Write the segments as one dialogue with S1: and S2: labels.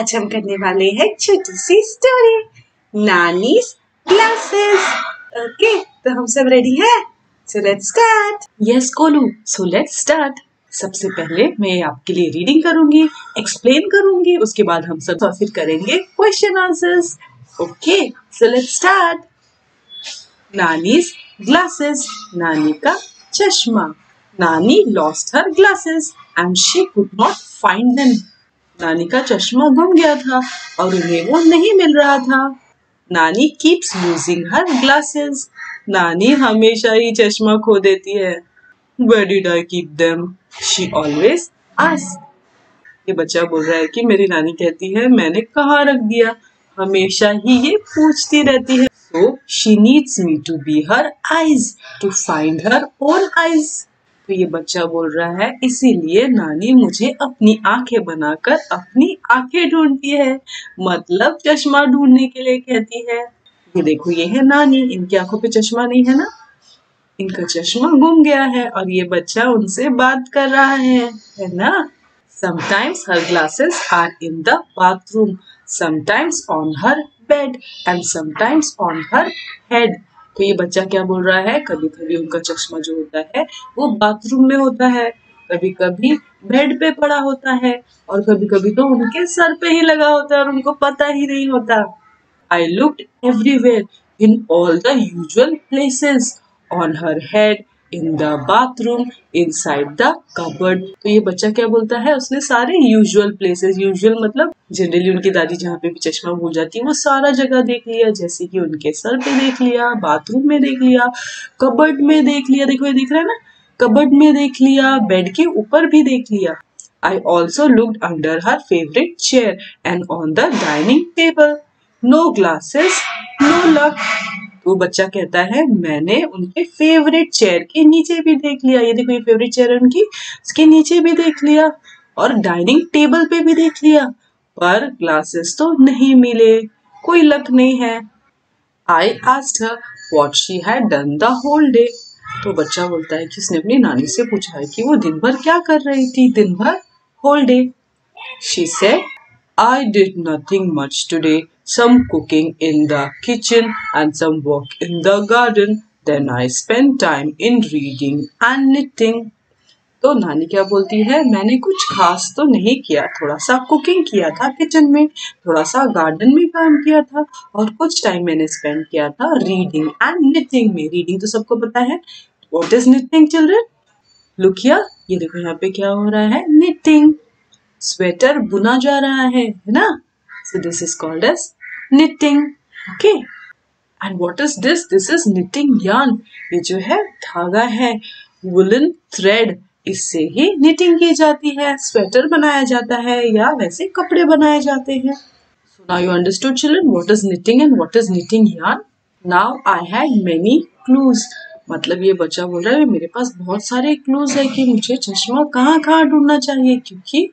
S1: आज हम करने वाले हैं छोटी सी स्टोरी नानी ग्लासेस ओके तो हम सब रेडी हैं? सो लेट्स स्टार्ट
S2: यस कोलू सो लेट्स स्टार्ट सबसे पहले मैं आपके लिए रीडिंग करूँगी एक्सप्लेन करूँगी, उसके बाद हम सब फिर करेंगे question answers okay so let's start Nani's glasses नानी का चश्मा। Nani lost her glasses and she could not find them नानी का चश्मा गुम गया था और उन्हें वो नहीं मिल रहा था नानी कीप्स लूजिंग हर ग्लासेस नानी हमेशा ही चश्मा खो देती है Where did I keep them? She always asks. ये बच्चा बोल रहा है कि मेरी नानी कहती है, मैंने कहाँ रख दिया हमेशा ही ये पूछती रहती है So she needs me to be her eyes, to find her own eyes. तो ये बच्चा बोल रहा है, इसीलिए नानी मुझे अपनी आँखें बनाकर अपनी आँखें ढूंढती है। मतलब चश्मा ढूँढने के लिए कहती है। ये देखो, ये है नानी, इनकी आँखों पे चश्मा नहीं है ना? इनका चश्मा गुम गया है और ये बच्चा उनसे बात कर रहा है है ना? Sometimes her glasses are in the bathroom sometimes on her bed and sometimes on her head तो ये बच्चा क्या बोल रहा है? कभी कभी उनका चश्मा जो होता है, वो बाथरूम में होता है। कभी कभी बेड पे पड़ा होता है और कभी कभी तो उनके सर पे ही लगा होता है और उनको पता ही नहीं होता। I look everywhere in all the usual places on her head in the bathroom inside the cupboard तो ये बच्चा क्या बोलता है? उसने सारे यूजुअल प्लेसेस यूजुअल मतलब जनरली उनकी दादी जहाँ पे भी चश्मा भूल जाती है, वो सारा जगह देख लिया, जैसे कि उनके सर पे देख लिया बाथरूम में देख लिया कबर्ड में देख लिया। देखो ये दिख रहा है ना? कबर्ड में देख लिया बेड के ऊपर भी देख लिया। I also looked under her favourite chair and on the dining table no glasses no luck वो बच्चा कहता है, मैंने उनके फेवरेट चेयर के नीचे भी देख लिया। ये देखो ये फेवरेट चेयर है उनकी। उसके नीचे भी देख लिया और डाइनिंग टेबल पे भी देख लिया। पर ग्लासेस तो नहीं मिले। कोई लक नहीं है। I asked what she had done the whole day तो बच्चा बोलता है कि उसने अपनी नानी से पूछा है कि वो दिन भर क्या कर रही थी? दिन भर whole day she said I did nothing much today. Some cooking in the kitchen and some work in the garden. Then I spent time in reading and knitting. तो नानी क्या बोलती है? मैंने कुछ खास तो नहीं किया। थोड़ा सा कुकिंग किया था किचन में, थोड़ा सा गार्डन में काम किया था और कुछ टाइम मैंने स्पेंड किया था रीडिंग एंड निटिंग में. रीडिंग तो सबको पता है। What is knitting children look here ये देखो यहाँ पे क्या हो रहा है। निटिंग स्वेटर बुना जा रहा है है ना? So this is called as knitting okay and what is this this is knitting yarn ये जो है, धागा है वुलन थ्रेड इससे ही निटिंग की जाती है स्वेटर बनाया जाता है, या वैसे कपड़े बनाए जाते हैं। So now you understood children what is knitting and what is knitting yarn now I had many clues मतलब ये बच्चा बोल रहा है, मेरे पास बहुत सारे क्लूज है कि मुझे चश्मा कहाँ कहाँ ढूंढना चाहिए? क्योंकि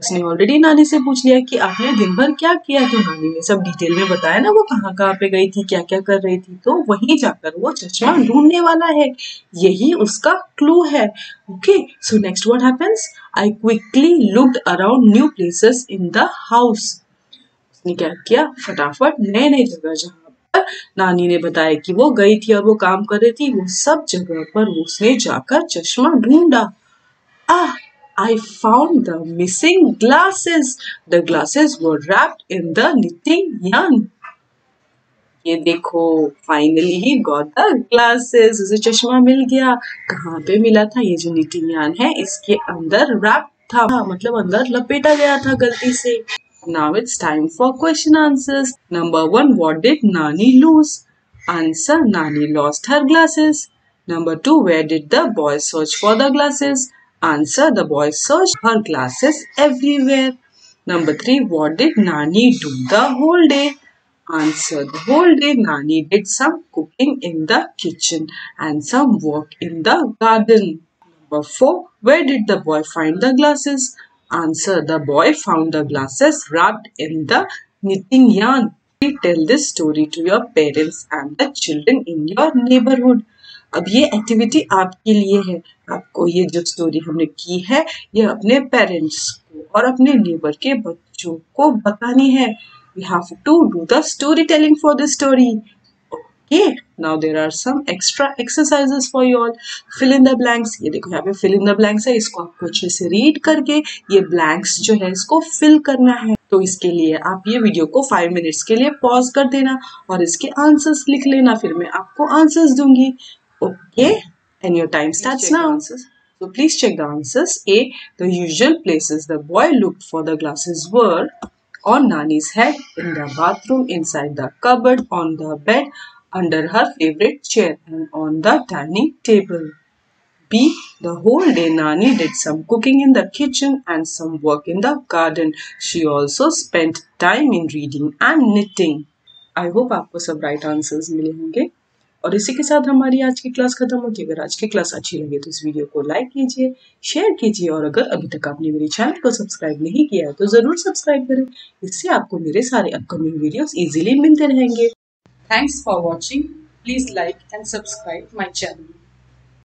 S2: उसने ऑलरेडी नानी से पूछ लिया कि आपने दिन भर क्या किया? तो नानी ने सब डिटेल में बताया ना, वो कहाँ कहाँ पे गई थी, क्या क्या कर रही थी। तो वहीं जाकर वो चश्मा ढूँढने वाला है। यही उसका क्लू है। Okay so next what happens I quickly looked around new places in the house उसने क्या किया? फटाफट नए नए जगह जहाँ नानी ने बताया कि वो गई थी और वो काम कर रही थी, वो सब जगह पर उसने जाकर चश्मा ढूंढा। आह! I found the missing glasses. The glasses were wrapped in the knitting yarn. ये देखो फाइनली ही गौतम ग्लासेस उसे चश्मा मिल गया। कहाँ पे मिला था ये जो नीटिंग यान है? इसके अंदर रैप था। हाँ, मतलब अंदर लपेटा गया था गलती से। Now it's time for question answers number one what did Nani lose answer Nani lost her glasses number two where did the boy search for the glasses Answer, the boy searched her glasses everywhere. Number three, what did Nani do the whole day? Answer, the whole day Nani did some cooking in the kitchen and some work in the garden. Number four, where did the boy find the glasses? Answer, the boy found the glasses wrapped in the knitting yarn. Tell this story to your parents and the children in your neighborhood. अब ये activity आपके लिए है। आपको ये जो story हमने की है ये अपने पेरेंट्स को और अपने नेबर के बच्चों को बतानी है। We have to do the story telling for the story Okay, now there are some extra exercises for you all. Fill in the blanks. ये देखो यहाँ पे fill in the blanks है। इसको आपको अच्छे से read करके ये blanks जो है इसको fill करना है। तो इसके लिए आप ये वीडियो को फाइव मिनट्स के लिए पॉज कर देना और इसके आंसर्स लिख लेना। फिर मैं आपको आंसर्स दूँगी। Okay and your time starts now So please check the answers. A. The usual places the boy looked for the glasses were on Nani's head, in the bathroom, inside the cupboard, on the bed, under her favorite chair and on the dining table. B. The whole day Nani did some cooking in the kitchen and some work in the garden. She also spent time in reading and knitting. I hope आपको सब right answers मिले होंगे और इसी के साथ हमारी आज की क्लास खत्म होगी। अगर आज की क्लास अच्छी लगे तो इस वीडियो को लाइक कीजिए शेयर कीजिए और अगर अभी तक आपने मेरे चैनल को सब्सक्राइब नहीं किया है तो ज़रूर सब्सक्राइब करें। इससे आपको मेरे सारे अपकमिंग वीडियोस इजीली मिलते रहेंगे। Thanks for watching please like and subscribe my channel.